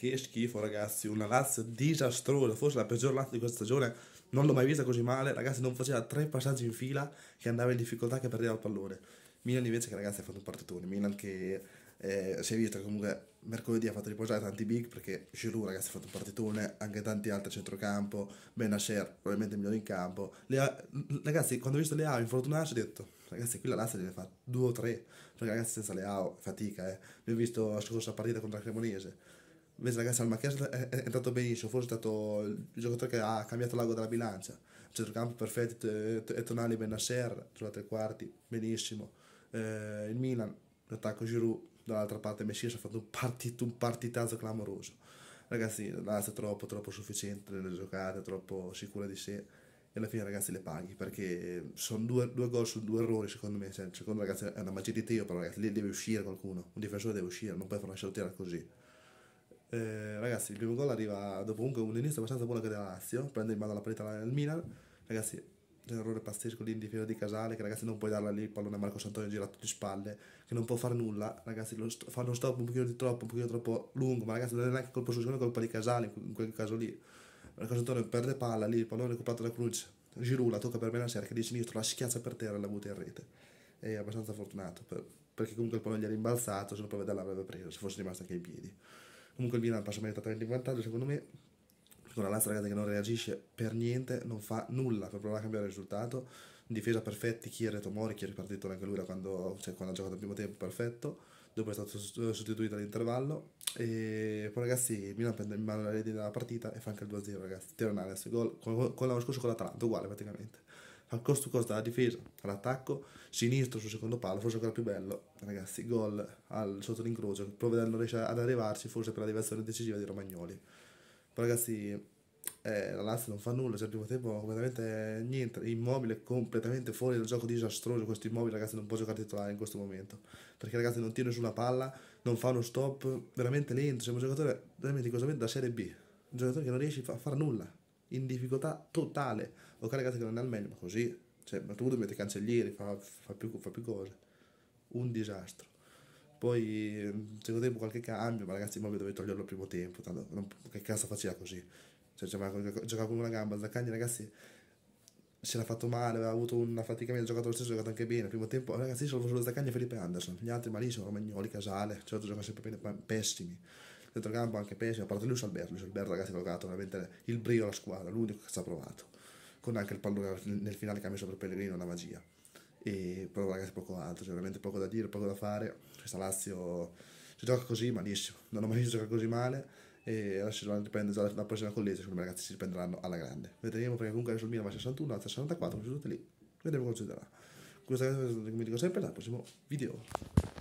che schifo ragazzi, una Lazio disastrosa, forse la peggior Lazio di questa stagione, non l'ho mai vista così male, ragazzi non faceva tre passaggi in fila che andava in difficoltà che perdeva il pallone. Milan invece che ragazzi ha fatto un partitone, Milan che eh, si è visto comunque mercoledì ha fatto riposare tanti big perché Giroud ragazzi ha fatto un partitone, anche tanti altri a centrocampo, Benacer probabilmente il migliore in campo. Ha, ragazzi quando ho visto Leao infortunarsi ho detto ragazzi qui la Lazio deve fare due o tre, perché ragazzi senza Leao fatica eh. Ho visto la scorsa partita contro la Cremonese. Invece ragazzi al Marchese è, entrato benissimo, forse è stato il giocatore che ha cambiato l'ago della bilancia. Centrocampo perfetto, e Tonali Benacer sulla tre quarti, benissimo. Eh, il Milan, l'attacco Giroud, dall'altra parte Messias ha fatto un, partit, un partitazo clamoroso. Ragazzi, l'Azio è troppo, troppo sufficiente nelle giocate, troppo sicura di sé. E alla fine ragazzi le paghi perché sono due, due gol su due errori secondo me. Cioè, secondo ragazzi è una magia di Teo, però ragazzi lì deve uscire qualcuno. Un difensore deve uscire, non puoi fare una scelta così. Eh, ragazzi, il primo gol arriva dopo comunque un inizio abbastanza buono che della Lazio, prende in mano la partita nel Milan. Ragazzi, c'è un errore pazzesco lì in difesa di Casale che ragazzi non puoi darla lì il pallone a Marco Santonio girato di spalle che non può fare nulla. Ragazzi lo st- fanno stop un pochino di troppo un pochino troppo lungo ma ragazzi non è neanche colpa sua è colpa di Casale in quel caso lì. Marco Santonio perde palla lì il pallone recuperato da Cruz Giroud la tocca per Benacer che di sinistro la schiaccia per terra e la butta in rete. È abbastanza fortunato per, perché comunque il pallone gli è rimbalzato se non poi vederla l'avrebbe preso se fosse rimasto anche in piedi comunque il Milan passa meritatamente in vantaggio secondo me con la Lazio ragazzi che non reagisce per niente, non fa nulla per provare a cambiare il risultato. Difesa perfetti, Kier e Tomori, è ripartito anche lui da quando, cioè, quando ha giocato il primo tempo perfetto, dopo è stato sostituito all'intervallo. E poi ragazzi, Milan prende in mano la rete della partita e fa anche il 2-0 ragazzi. Teronales, gol con, con l'anno scorso con l'Atalanta, uguale praticamente. Fa costo to costo dalla difesa all'attacco, sinistro sul secondo palo, forse ancora più bello. Ragazzi, gol al, sotto l'incrocio, Provedel non riesce ad arrivarci, forse per la diversione decisiva di Romagnoli. Poi ragazzi, eh, la Lazio non fa nulla, cioè il primo tempo completamente niente, immobile, completamente fuori dal gioco disastroso, questo immobile ragazzi non può giocare titolare in questo momento, perché ragazzi non tira nessuna palla, non fa uno stop veramente lento, sei un giocatore veramente in questo momento da Serie B, un giocatore che non riesce a fare nulla, in difficoltà totale, ok ragazzi che non è al meglio, ma così, cioè, ma tu metti cancellieri, fa, fa, più, fa più cose, un disastro. Poi, secondo tempo, qualche cambio, ma ragazzi, Immobile dovete toglierlo al primo tempo. Tanto, non, che cazzo faceva così? Cioè, giocava con una gamba. Zaccagni, ragazzi, si era fatto male, aveva avuto una fatica media, ha giocato lo stesso, ha giocato anche bene. Al primo tempo, ragazzi, solo solo Zaccagni e Felipe Anderson. Gli altri malissimo, Romagnoli, Casale, certo giocano sempre bene, pessimi. Dentro campo anche pessimi, a parte Luis Alberto. Luis Alberto, ragazzi, ha giocato veramente il brio alla squadra, l'unico che ci ha provato. Con anche il pallone nel finale che ha messo per Pellegrino, una magia e però ragazzi poco altro, cioè veramente poco da dire, poco da fare. Questa Lazio si gioca così malissimo, non ho mai visto giocare così male e adesso si riprende già la prossima college, secondo me ragazzi si riprenderanno alla grande. Vedremo perché comunque adesso il Milan va a 61, alza 64, sono tutte lì. Vedremo come succederà. Questa cosa come dico sempre, dal prossimo video.